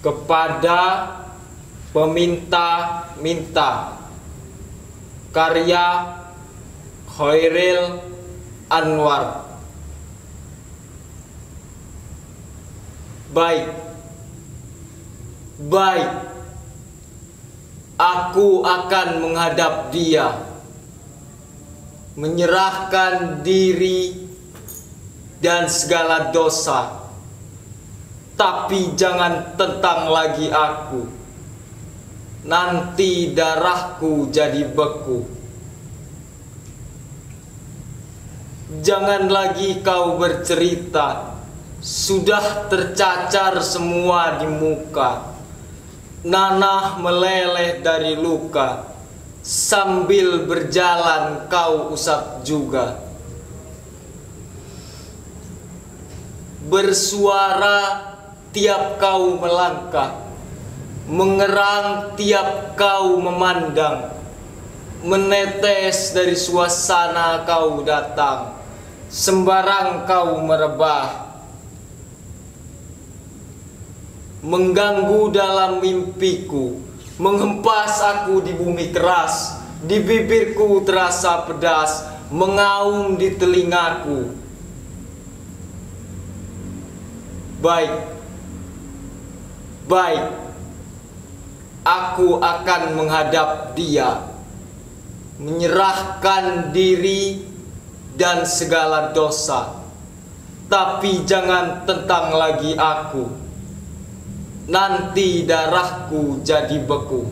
kepada peminta-minta. Karya Khairil Anwar. Baik. Baik. Aku akan menghadap dia. Menyerahkan diri dan segala dosa Tapi jangan tentang lagi aku. Nanti darahku jadi beku. Jangan lagi kau bercerita. Sudah tercacar semua di muka. Nanah meleleh dari luka. Sambil berjalan kau usap juga. Bersuara tiap kau melangkah Mengerang tiap kau memandang Menetes dari suasana kau datang Sembarang kau merebah Mengganggu dalam mimpiku Menghempas aku di bumi keras Di bibirku terasa pedas Mengaum di telingaku. Baik Baik aku akan menghadap dia, menyerahkan diri dan segala dosa. Tapi jangan tentang lagi aku, nanti darahku jadi beku.